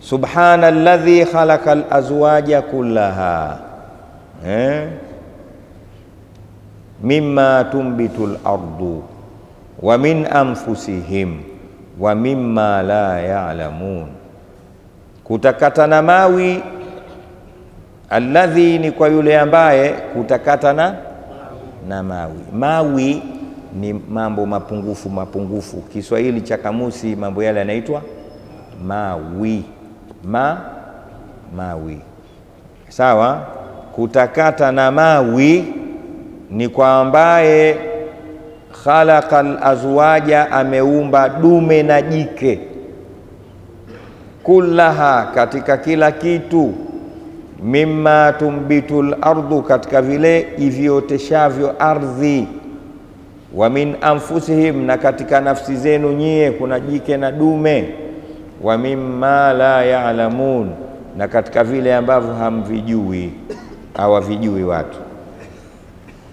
subhana alladhi khalaqa alazwaja kullaha eh? mimma tumbitu lardu wa min anfusihim wa mimma la ya'lamun, kutakata na mawi. Alladhi ni kwa yule ambaye kutakata na na mawi. Mawi ni mambo mapungufu mapungufu. Kiswahili cha kamusi mambo yale yanaitwa mawi ma mawi, sawa. Kutakata na mawi ni kwa ambaye khalaqa alazwaja, ameumba dume na jike, kullaha, katika kila kitu, mimma tumbitu lardhu, katika vile ivyoteshavyo ardhi, wa min anfusihim, na katika nafsi zenu nyie kuna jike na dume, wa mimma la ya'lamun, na katika vile ambavyo hamvijui, hawavijui watu.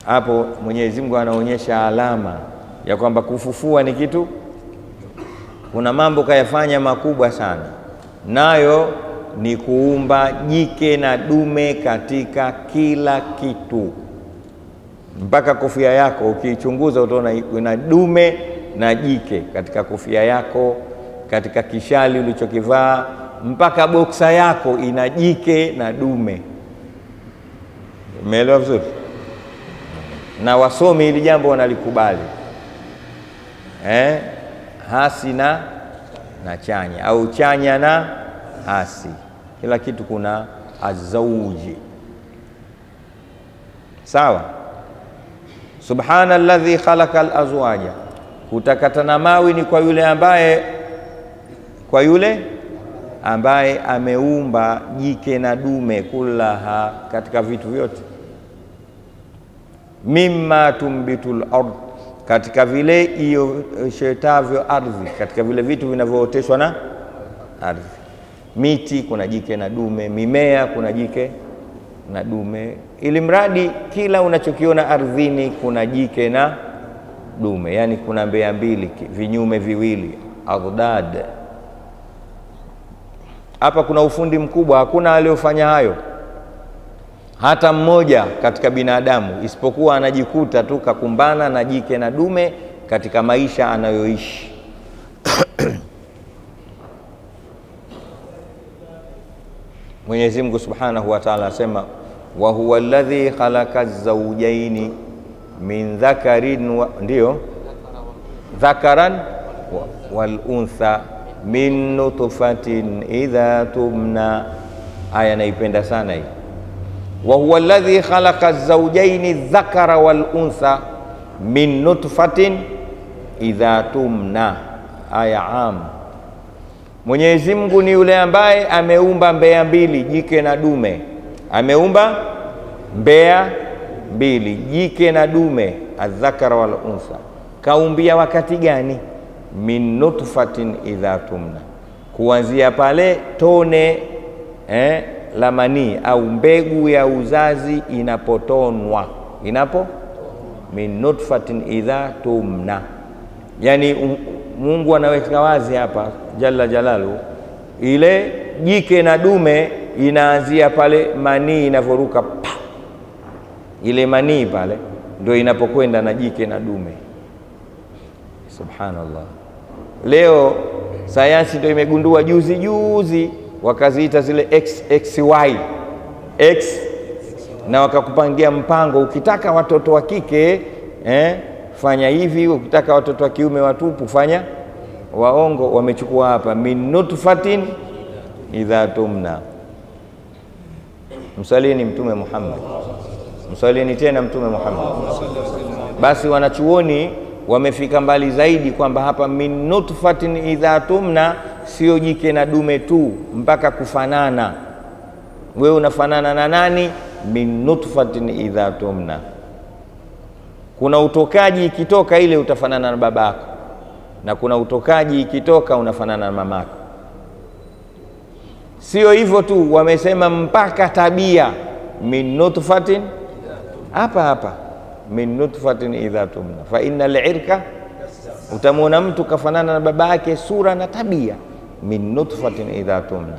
Hapo Mwenyezi Mungu anaonyesha alama ya kwamba kufufua ni kitu, kuna mambo kayafanya makubwa sana, nayo ni kuumba jike na dume katika kila kitu. Mpaka kofia yako ukiichunguza, utaona ina dume na jike katika kofia yako, katika kishali ulichokivaa, mpaka boksa yako ina jike na dume. Umeelewa vizuri? na wasomi hili jambo wanalikubali eh? hasi na na chanya au chanya na hasi, kila kitu kuna azauji. Sawa. Subhana alladhi khalaqa alazwaja, kutakatana mawi ni kwa yule ambaye kwa yule ambaye ameumba jike na dume, kullaha, katika vitu vyote. Mimma tumbitul ard, katika vile ioshetavyo ardhi, katika vile vitu vinavyooteshwa na ardhi. Miti kuna jike na dume, mimea kuna jike na dume, ili mradi kila unachokiona ardhini kuna jike na dume, yani kuna mbea mbili, vinyume viwili, adad. Hapa kuna ufundi mkubwa, hakuna aliyofanya hayo. Hata mmoja katika binadamu isipokuwa anajikuta tu kakumbana na jike na dume katika maisha anayoishi. Mwenyezi Mungu Subhanahu wa Ta'ala asema, wa huwa alladhi khalaqa zawjaini min dhakarin wa, ndio. Dhakaran wal untha min nutfatin idha tumna. Aya naipenda sana hii wa huwa alladhi khalaqa zawjaini dhakara wal untha min nutfatin idha tumna. Aya am, Mwenyezi Mungu ni yule ambaye ameumba mbea mbili, jike na dume. Ameumba mbea mbili, jike na dume, adhakara wal untha. Kaumbia wakati gani? Min nutfatin idha tumna, kuanzia pale tone eh, la manii au mbegu ya uzazi inapotonwa, inapo min nutfatin idha tumna. Yani Mungu anaweka wazi hapa jalla jalalu, ile jike na dume inaanzia pale manii inavyoruka ile manii pale ndio inapokwenda na jike na dume. Subhanallah, leo sayansi ndio imegundua juzi juzi wakaziita zile XXY x na wakakupangia mpango, ukitaka watoto wa kike eh, fanya hivi, ukitaka watoto wa kiume watupu fanya waongo. Wamechukua hapa min nutfatin idha tumna. Msalini Mtume Muhammad, msalini tena Mtume Muhammad. Basi wanachuoni wamefika mbali zaidi kwamba hapa min nutfatin idha tumna sio jike na dume tu, mpaka kufanana. Wewe unafanana na nani? min nutfatin idha tumna. Kuna utokaji ikitoka ile utafanana na babako, na kuna utokaji ikitoka unafanana na mamako. Sio hivyo tu, wamesema mpaka tabia. min nutfatin, hapa hapa min nutfatin idha tumna fa inna lirka, utamwona mtu kafanana na baba yake sura na tabia min nutfatin idha tumna.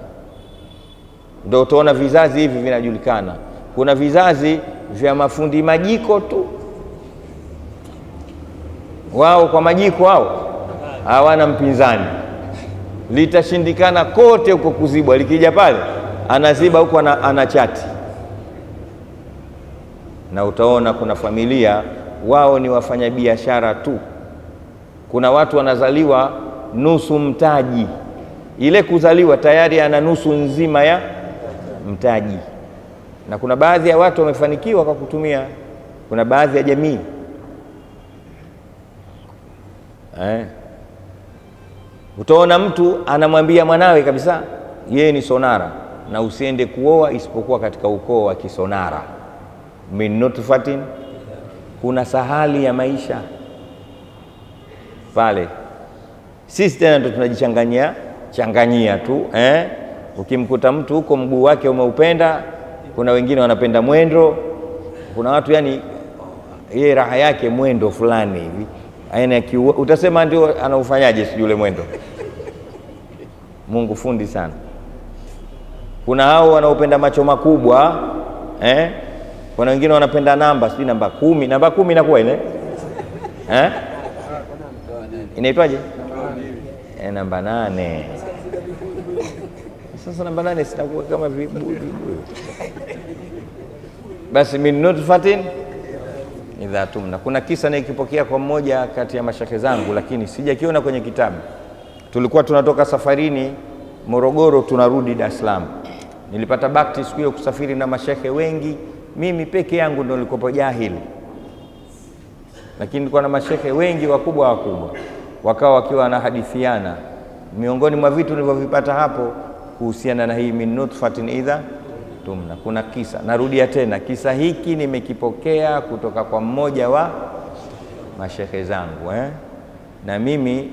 Ndio utaona vizazi hivi vinajulikana. Kuna vizazi vya mafundi majiko tu, wao kwa majiko hao hawana mpinzani, litashindikana kote huko kuzibwa. Likija pale anaziba huko, ana, ana chati na utaona kuna familia wao ni wafanyabiashara tu. Kuna watu wanazaliwa nusu mtaji, ile kuzaliwa tayari ana nusu nzima ya mtaji, na kuna baadhi ya watu wamefanikiwa kwa kutumia, kuna baadhi ya jamii. Eh. Utaona mtu anamwambia mwanawe kabisa, yeye ni sonara. Na usiende kuoa isipokuwa katika ukoo wa kisonara min nutfatin, kuna sahali ya maisha pale. Sisi tena ndo tunajichanganyia changanyia tu eh? Ukimkuta mtu huko mguu wake umeupenda, kuna wengine wanapenda mwendo, kuna watu yani yeye raha yake mwendo fulani hivi aina utasema ndio anaufanyaje sijui ule mwendo. Mungu fundi sana. Kuna hao wanaopenda macho makubwa eh? Kuna wengine wanapenda namba, sijui namba kumi. Namba kumi inakuwa ile eh? inaitwaje? E, namba nane. Sasa namba nane sitakuwa kama vibuyu. Basi min nutfatin idha tumna. Kuna kisa nikipokea kwa mmoja kati ya mashake zangu, lakini sijakiona kwenye kitabu. Tulikuwa tunatoka safarini Morogoro, tunarudi Dar es Salaam. Nilipata bakti siku hiyo kusafiri na mashehe wengi, mimi peke yangu ndo nilikopo jahili, lakini nilikuwa na mashehe wengi wakubwa wakubwa, wakawa wakiwa wanahadithiana. Miongoni mwa vitu nilivyovipata hapo kuhusiana na hii min nutfatin idha tumna, kuna kisa. Narudia tena, kisa hiki nimekipokea kutoka kwa mmoja wa mashekhe zangu eh? na mimi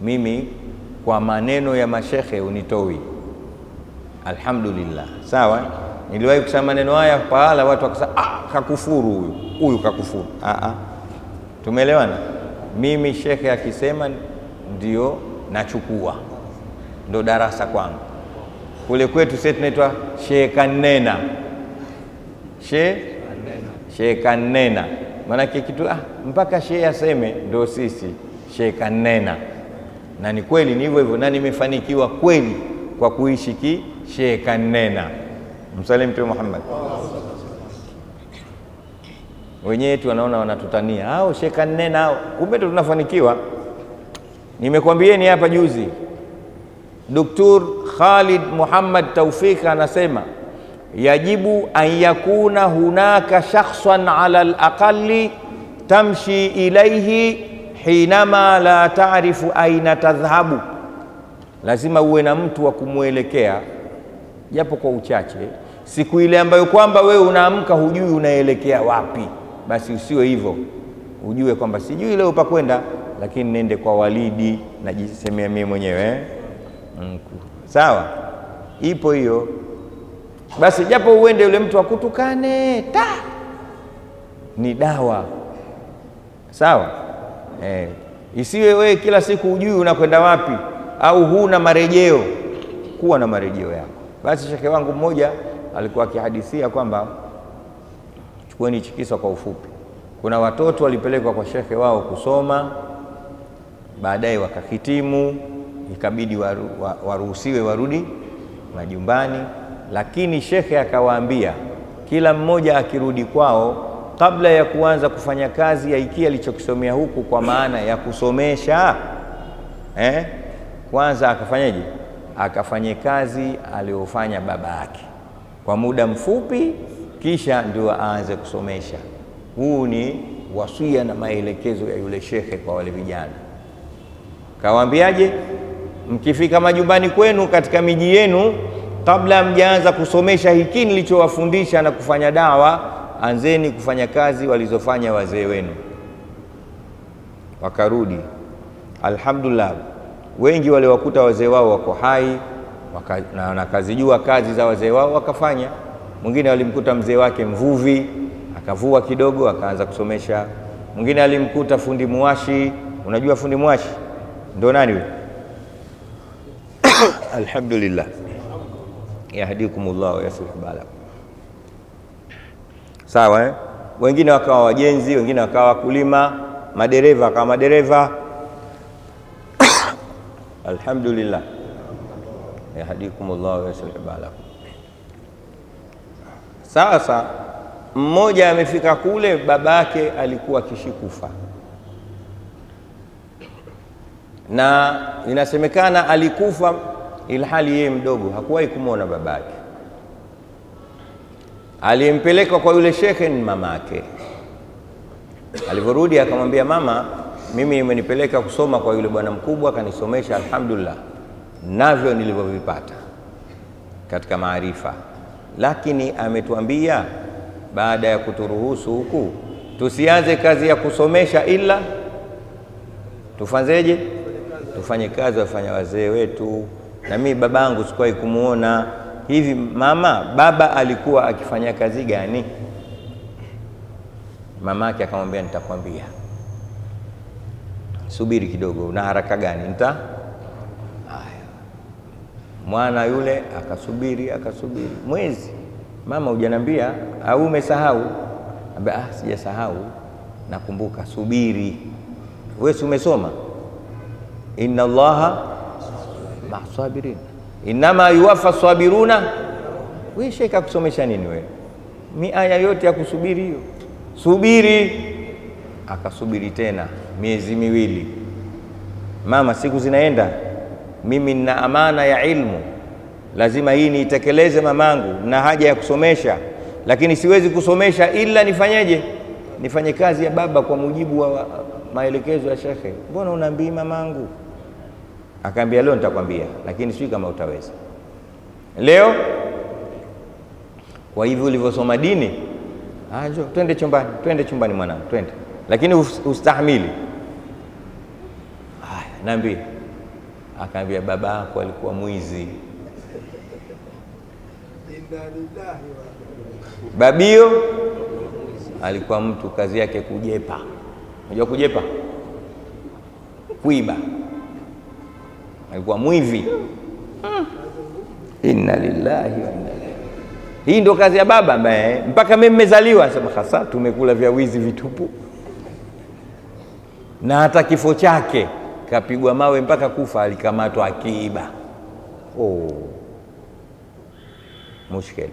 mimi kwa maneno ya mashekhe unitowi Alhamdulillah, sawa. Niliwahi kusema maneno haya pahala, watu wakasema ah, kakufuru huyu huyu kakufuru. Ah, ah. Tumeelewana? Mimi shekhe akisema ndio nachukua, ndo darasa kwangu. Kule kwetu sisi tunaitwa shekanena, she shekanena, maanake kitu ah, mpaka shehe aseme ndo sisi shekanena, na ni kweli ni hivyo hivyo, na nimefanikiwa kweli kwa kuishi ki shekanena. Msalim Mtume Muhammad. Wenyewe tu wanaona wanatutania hao nne hao, kumbe ndo tunafanikiwa. Nimekwambieni hapa juzi, Dr. Khalid Muhammad Taufik anasema yajibu an yakuna hunaka shakhsan ala alaqali tamshi ilaihi hinama la taarifu aina tadhhabu lazima uwe na mtu wa kumwelekea japo kwa uchache, siku ile ambayo kwamba wewe unaamka hujui unaelekea wapi, basi usiwe hivyo, ujue kwamba sijui leo pakwenda, lakini nende kwa Walidi, najisemea mimi mwenyewe eh? Sawa, ipo hiyo. Basi japo uende yule mtu akutukane ta, ni dawa sawa eh, isiwe wewe kila siku hujui unakwenda wapi au huna marejeo. Kuwa na marejeo yako. Basi shekhe wangu mmoja alikuwa akihadithia kwamba, chukueni hichi kisa kwa ufupi. Kuna watoto walipelekwa kwa shekhe wao kusoma, baadaye wakahitimu, ikabidi waru, waruhusiwe warudi majumbani, lakini shekhe akawaambia kila mmoja akirudi kwao, kabla ya kuanza kufanya kazi ya hiki alichokisomea huku, kwa maana ya kusomesha eh? Kwanza akafanyaje? Akafanye kazi aliyofanya baba yake kwa muda mfupi, kisha ndio aanze kusomesha. Huu ni wasia na maelekezo ya yule shekhe kwa wale vijana. Kawaambiaje? Mkifika majumbani kwenu katika miji yenu, kabla mjaanza kusomesha hiki nilichowafundisha na kufanya dawa, anzeni kufanya kazi walizofanya wazee wenu. Wakarudi, alhamdulillah wengi waliwakuta wazee wao wako hai waka, na wakazijua kazi za wazee wao wakafanya. Mwingine alimkuta mzee wake mvuvi akavua kidogo akaanza kusomesha. Mwingine alimkuta fundi muwashi. Unajua fundi muashi ndo nani huyo? Alhamdulillah, yahdikumullah wa balakum. Sawa eh? Wengine wakawa wajenzi, wengine wakawa wakulima, madereva wakawa madereva alhamdulillah, yahdikumullah wa yuslih balakum. Sasa mmoja amefika kule, babake alikuwa kishikufa, na inasemekana alikufa ilhali yeye mdogo, hakuwahi kumwona babake. Aliyempeleka kwa yule shekhe ni mamake. Alivyorudi akamwambia mama, mimi imenipeleka kusoma kwa yule bwana mkubwa, akanisomesha alhamdulillah, navyo nilivyovipata katika maarifa, lakini ametuambia baada ya kuturuhusu huku tusianze kazi ya kusomesha, ila tufanzeje? Tufanye kazi wafanya wazee wetu. Na mimi babangu sikuwahi kumwona hivi. Mama, baba alikuwa akifanya kazi gani? Mamake akamwambia nitakwambia, subiri kidogo, una haraka gani? Nita. Mwana yule akasubiri akasubiri mwezi, mama, hujanambia au umesahau? Ambia, ah, sijasahau, nakumbuka. Subiri wewe, si umesoma inna Allaha masabirin inama yuwafa sabiruna. We sheka kusomesha nini wewe? Mi aya yote ya kusubiri hiyo, subiri. Akasubiri tena miezi miwili. Mama, siku zinaenda, mimi nina amana ya ilmu, lazima hii niitekeleze mamangu, na haja ya kusomesha, lakini siwezi kusomesha ila nifanyeje? Nifanye kazi ya baba kwa mujibu wa maelekezo ya shekhe. Mbona unaambii mamangu? Akaambia leo nitakwambia, lakini sijui kama utaweza leo. Kwa hivyo ulivyosoma dini, ajo, twende chumbani, twende chumbani mwanangu, twende, lakini ustahimili. Haya, naambia. Akaambia baba yako alikuwa mwizi, babio alikuwa mtu kazi yake kujepa. Unajua kujepa, kuiba alikuwa mwivi. hmm. Inna lillahi wa inna ilaihi. Hii ndio kazi ya baba ambaye mpaka mimi mmezaliwa sema hasa tumekula vya wizi vitupu, na hata kifo chake kapigwa mawe mpaka kufa, alikamatwa akiiba. Oh, mushkeli.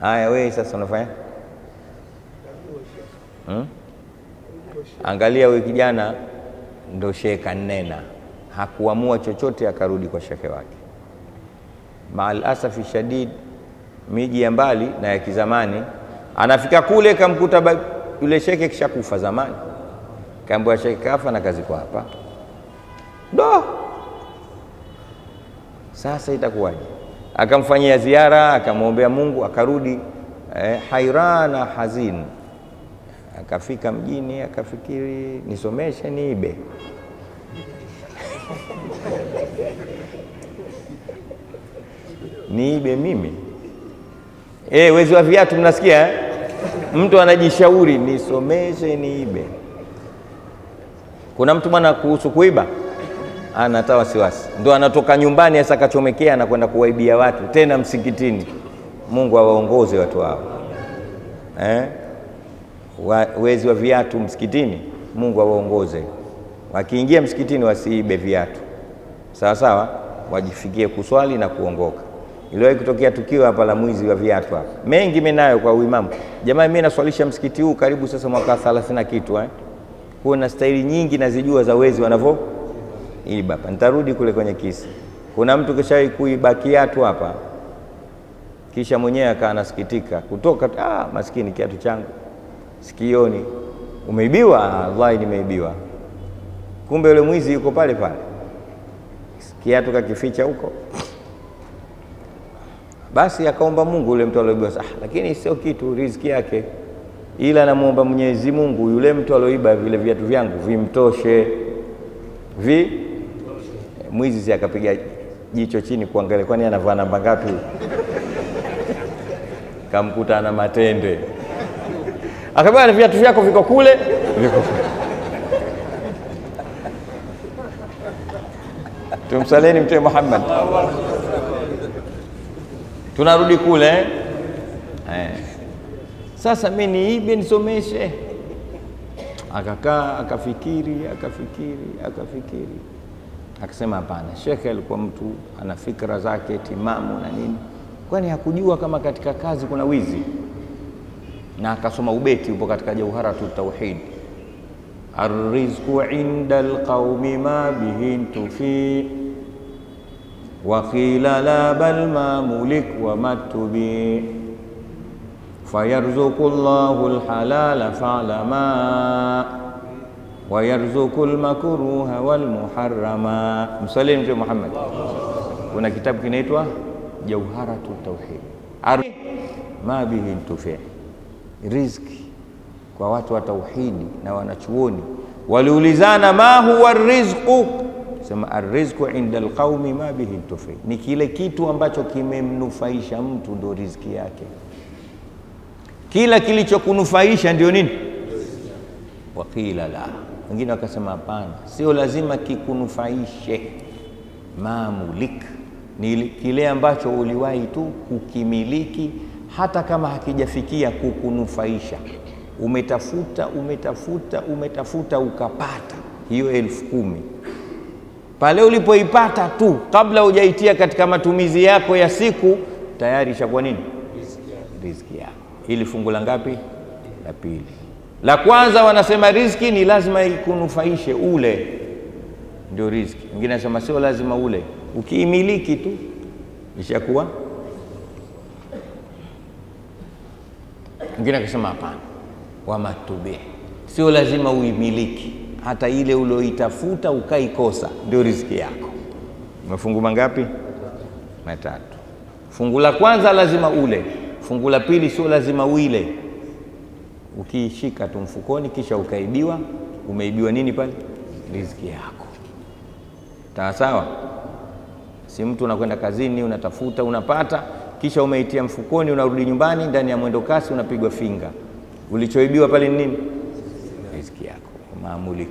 Haya, wewe sasa unafanya hmm? Angalia huyu kijana ndo shehe nena hakuamua chochote, akarudi kwa shekhe wake. Maal asafi shadid, miji ya mbali na ya kizamani, anafika kule kamkuta yule kisha kishakufa zamani, kaambiwa sheke kafa na kazi kwa hapa do. Sasa itakuwaje? Akamfanyia ziara, akamwombea Mungu, akarudi eh, hairana hazin. Akafika mjini, akafikiri nisomeshe niibe niibe mimi e, wezi wa viatu mnasikia eh? Mtu anajishauri nisomeshe niibe. Kuna mtu bwana, kuhusu kuiba anata wasiwasi, ndo anatoka nyumbani sasa kachomekea, na kwenda kuwaibia watu tena msikitini. Mungu awaongoze watu hao eh? wa, wezi wa viatu msikitini, Mungu awaongoze wakiingia msikitini wasiibe viatu, sawa sawa, wajifikie kuswali na kuongoka. Iliwahi kutokea tukio hapa la mwizi wa viatu hapa, mengi mimi nayo kwa uimamu. Jamaa, mimi naswalisha msikiti huu karibu sasa mwaka 30 na kitu eh. Kuna staili nyingi nazijua za wezi wanavyoiba hapa. Nitarudi kule kwenye kisi. Kuna mtu kishawahi kuiba kiatu hapa, kisha mwenyewe akawa anasikitika kutoka, ah, maskini kiatu changu sikioni. Umeibiwa? Wallahi nimeibiwa. Kumbe yule mwizi yuko pale pale, kiatu kakificha huko. Basi akaomba Mungu yule mtu alioiba, ah, lakini sio kitu, riziki yake, ila namwomba Mwenyezi Mungu yule mtu alioiba vile viatu vyangu vimtoshe vi. Mwizi si akapiga jicho chini kuangalia, kwani anavaa namba ngapi? Kamkuta ana matende, akaambia viatu vyako viko kule, viko. Tumsaleni Mtume Muhammad. tunarudi kule eh? Eh. Sasa mi niibe nisomeshe? Akakaa akafikiri akafikiri akafikiri, akasema hapana. Shekhe alikuwa mtu ana fikra zake timamu na nini, kwani hakujua kama katika kazi kuna wizi? Na akasoma ubeti upo katika Jauharatu Tauhid, arrizqu inda alqaumi ma bihi tufi wa qila la bal ma mulik wa matubi fayarzuqu llahu alhalala fa'lama wa lmakruha walmuharama. Msalini Mtume Muhammad. Kuna kitabu kinaitwa Jauharatu Tauhid, ma bihi tufi, rizki kwa watu wa tauhidi na wanachuoni waliulizana, ma huwa rizqu sema arrizqu inda alqaumi ma bihi tufi, ni kile kitu ambacho kimemnufaisha mtu ndo riziki yake. Kila kilichokunufaisha ndio nini? Waqila la, wengine wakasema hapana, sio lazima kikunufaishe. Mamulik ni kile ambacho uliwahi tu kukimiliki, hata kama hakijafikia kukunufaisha. Umetafuta, umetafuta, umetafuta, ukapata hiyo elfu kumi pale ulipoipata tu, kabla hujaitia katika matumizi yako ya siku, tayari ishakuwa nini? Riziki yako. Hili fungu la ngapi? La pili. La kwanza wanasema riziki ni lazima ikunufaishe, ule ndio riziki. Wengine anasema sio lazima ule, ukiimiliki tu ishakuwa. Wengine akasema hapana, wamatubi, sio lazima uimiliki hata ile ulioitafuta ukaikosa ndio riziki yako. Mafungu mangapi? Matatu. Fungu la kwanza lazima ule, fungu la pili sio lazima uile. Ukiishika tu mfukoni kisha ukaibiwa, umeibiwa nini pale? Riziki yako. Sawa sawa, si mtu unakwenda kazini, unatafuta, unapata, kisha umeitia mfukoni, unarudi nyumbani, ndani ya mwendo kasi unapigwa finga. Ulichoibiwa pale ni nini? Riziki yako maamulik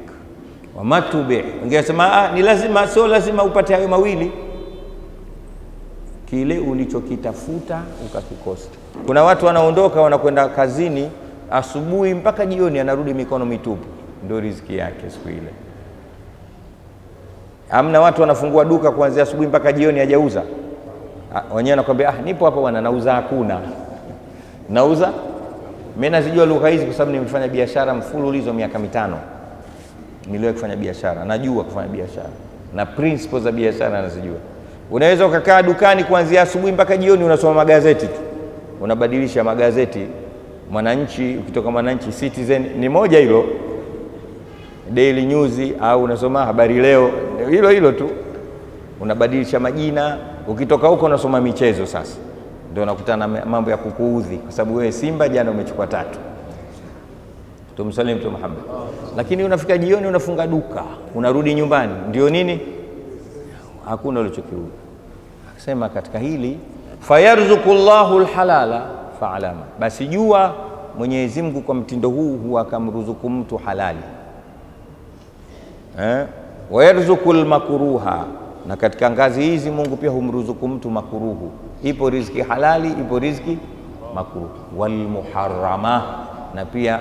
wamatubi. Wengine wasema ah, ni lazima, sio lazima upate hayo mawili, kile ulichokitafuta ukakikosa. Kuna watu wanaondoka wanakwenda kazini asubuhi mpaka jioni, anarudi mikono mitupu, ndio riziki yake siku ile. Amna watu wanafungua duka kuanzia asubuhi mpaka jioni hajauza, wenyewe anakwambia ah, nipo hapa bwana, nauza. Hakuna nauza mimi nazijua lugha hizi kwa sababu nimefanya biashara mfululizo miaka mitano. Niliwahi kufanya biashara, najua kufanya biashara na principles za biashara nazijua. Unaweza ukakaa dukani kuanzia asubuhi mpaka jioni unasoma magazeti tu, unabadilisha magazeti. Mwananchi, ukitoka Mwananchi, Citizen ni moja hilo, Daily News au unasoma Habari Leo, hilo hilo tu, unabadilisha majina. Ukitoka huko unasoma michezo sasa ndio unakutana na mambo ya kukuudhi, kwa sababu wewe Simba jana umechukua tatu. Tumsalim Mtume Muhammad. Lakini unafika jioni unafunga duka, unarudi nyumbani, ndio nini? Hakuna ulichokiuza. Akasema katika hili fayarzuku llahu lhalala faalama, basi jua Mwenyezi Mungu kwa mtindo huu huwa akamruzuku mtu halali eh? wayarzuku lmakruha, na katika ngazi hizi Mungu pia humruzuku mtu makuruhu Ipo riziki halali, ipo riziki makruh, walmuharama, na pia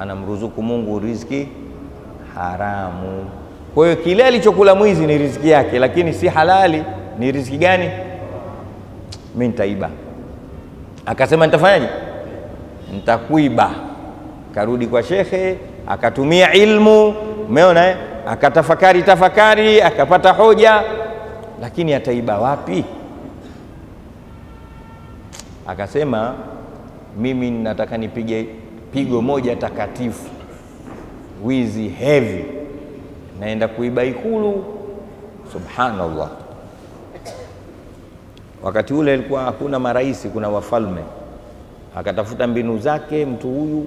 anamruzuku Mungu riziki haramu. Kwa hiyo kile alichokula mwizi ni riziki yake, lakini si halali. Ni riziki gani? Mimi nitaiba. Akasema nitafanyaje? Nitakuiba. Karudi kwa shekhe, akatumia ilmu, umeona eh? Akatafakari tafakari, akapata hoja, lakini ataiba wapi? Akasema mimi nataka nipige pigo moja takatifu, wizi heavy, naenda kuiba Ikulu. Subhanallah, wakati ule ilikuwa hakuna marais, kuna wafalme. Akatafuta mbinu zake mtu huyu,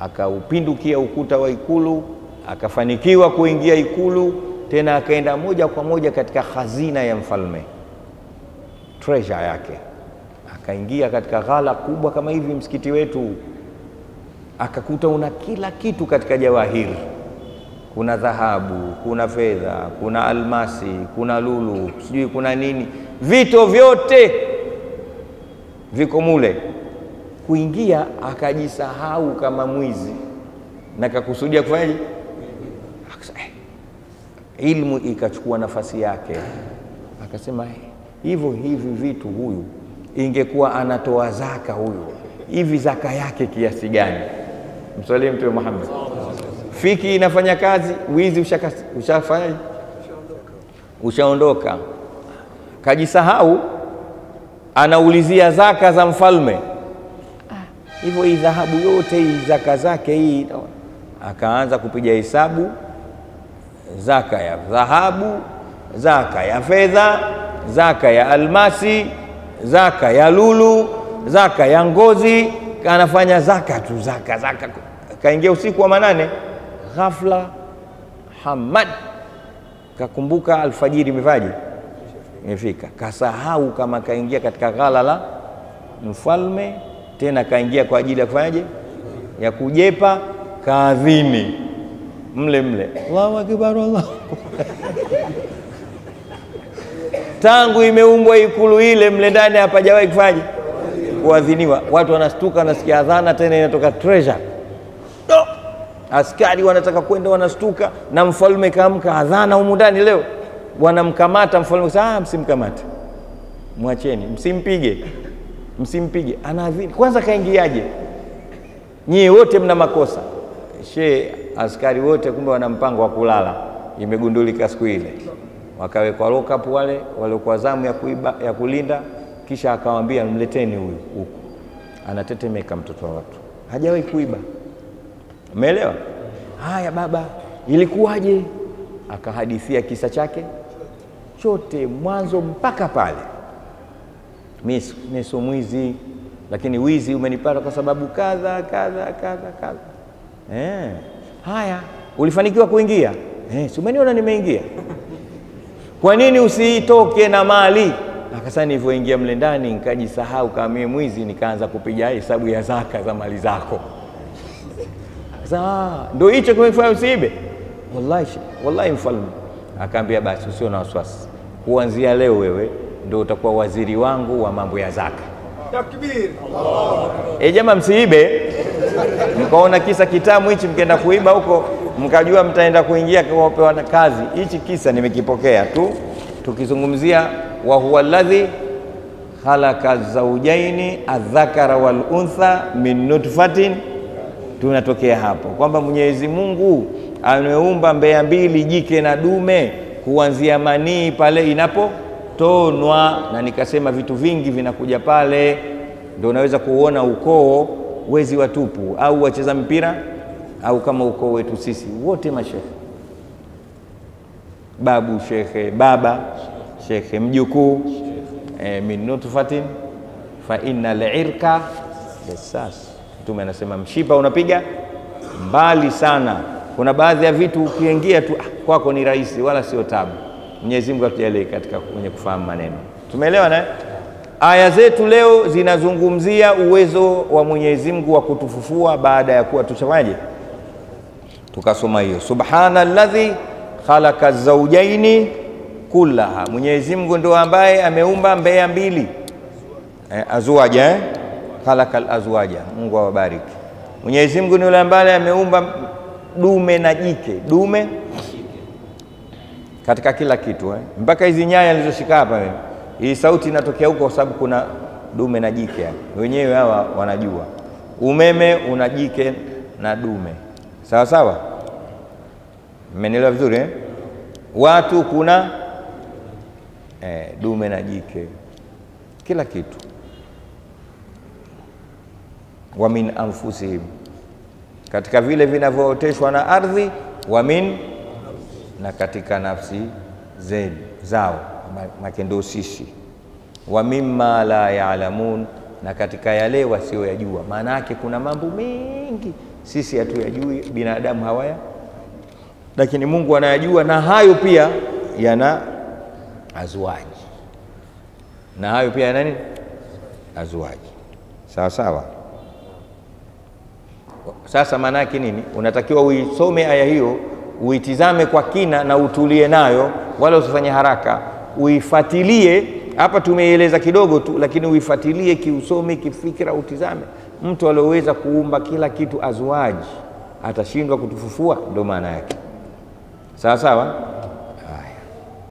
akaupindukia ukuta wa Ikulu, akafanikiwa kuingia Ikulu, tena akaenda moja kwa moja katika hazina ya mfalme, treasure yake akaingia katika ghala kubwa kama hivi msikiti wetu, akakuta una kila kitu katika jawahiri. Kuna dhahabu, kuna fedha, kuna almasi, kuna lulu, sijui kuna nini, vito vyote. viko mule. Kuingia akajisahau kama mwizi na kakusudia kufanyaje? Eh, ilmu ikachukua nafasi yake, akasema eh, hivyo hivi vitu huyu ingekuwa anatoa zaka huyu, hivi zaka yake kiasi gani? Mswalie Mtume Muhammad. Fiki inafanya kazi, wizi ushafanya. Usha ushaondoka, kajisahau, anaulizia zaka za mfalme. Hivyo hii dhahabu yote hii zaka zake hii, akaanza kupiga hesabu. Zaka ya dhahabu, zaka ya fedha, zaka ya almasi, zaka ya lulu, zaka ya ngozi, anafanya zaka tu zaka zaka. Kaingia usiku wa manane, ghafla Hamad kakumbuka alfajiri imevaje, imefika, kasahau kama kaingia katika ghala la mfalme tena kaingia kwa ajili ya kufanyaje, ya kujepa, kaadhini mle mle, Allahu akbar, Allah tangu imeumbwa ikulu ile mle ndani hapajawahi kufanya kuadhiniwa. Watu wanastuka, nasikia adhana, tena inatoka treasure. Askari wanataka kwenda, wanastuka, na mfalme kaamka, adhana humu ndani leo, wanamkamata mfalme. Ah, msimkamate, mwacheni, msimpige msimpige, anaadhini kwanza. Kaingiaje? Nyie wote mna makosa. She askari wote kumbe wana mpango wa kulala, imegundulika siku ile, wakawekwa lokapu wale waliokuwa zamu ya kuiba, ya kulinda. Kisha akawambia mleteni huyu huku, anatetemeka mtoto wa watu, hajawahi kuiba. Umeelewa? Haya baba, ilikuwaje? Akahadithia kisa chake chote mwanzo mpaka pale mi sio mwizi, lakini wizi umenipata kwa sababu kadha kadha kadha kadha. Eh, haya, ulifanikiwa kuingia? Eh, si umeniona nimeingia. Kwa nini usiitoke na mali? Akasema nilivyoingia mle ndani nikajisahau kama mimi mwizi, nikaanza kupiga hesabu ya zaka za mali zako. Sasa ndio hicho kimefanya usiibe? Wallahi, wallahi mfalme akaambia, basi usio na wasiwasi, kuanzia leo wewe ndio utakuwa waziri wangu wa mambo ya zaka. Takbir! E jamaa, msiibe mkaona kisa kitamu hichi, mkaenda kuiba huko, mkajua mtaenda kuingia kupewa kazi. Hichi kisa nimekipokea tu, tukizungumzia wa huwa alladhi khalaqa zaujaini adhakara wal untha min nutfatin, tunatokea hapo kwamba Mwenyezi Mungu ameumba mbea mbili, jike na dume, kuanzia manii pale inapotonwa, na nikasema vitu vingi vinakuja pale, ndio unaweza kuona ukoo wezi watupu au wacheza mpira au kama ukoo wetu sisi wote mashehe, babu shekhe, baba shekhe, mjukuu eh, min nutfatin fa inna irka jasas. Mtume anasema mshipa unapiga mbali sana. Kuna baadhi ya vitu ukiingia tu ah, kwako ni rahisi, wala sio tabu. Mwenyezi Mungu atujalie katika kwenye kufahamu maneno. Tumeelewa na aya zetu leo zinazungumzia uwezo wa Mwenyezi Mungu wa kutufufua baada ya kuwa tushafanyaje, tukasoma hiyo subhana alladhi khalaqa zaujaini kullaha. Mwenyezi Mungu ndio ambaye ameumba mbea mbili eh, azuaja eh? Khalaqa azwaja. Mungu awabariki. Mwenyezi Mungu ni yule ambaye ameumba dume na jike, dume katika kila kitu eh? mpaka hizi nyaya nilizoshika hapa mimi, hii sauti inatokea huko kwa sababu kuna dume na jike. Wenyewe hawa wanajua umeme una jike na dume, sawa sawa. Mmenielewa vizuri eh? Watu kuna eh, dume na jike, kila kitu. Wa min anfusihim, katika vile vinavyooteshwa na ardhi, wa min na katika nafsi zenu zao make ndo sisi, wa mimma la yaalamun, na katika yale wasioyajua. Maana yake kuna mambo mengi sisi hatuyajui, binadamu hawaya, lakini Mungu anayajua, na hayo pia yana azwaji, na hayo pia yana nini? Azwaji, sawa sawa. Sasa maana yake nini? Unatakiwa uisome aya hiyo uitizame kwa kina na utulie nayo, wala usifanye haraka, uifatilie hapa tumeieleza kidogo tu, lakini uifatilie kiusomi, kifikira, utizame. Mtu alioweza kuumba kila kitu azuaji atashindwa kutufufua? Ndio maana yake. Sawa sawa.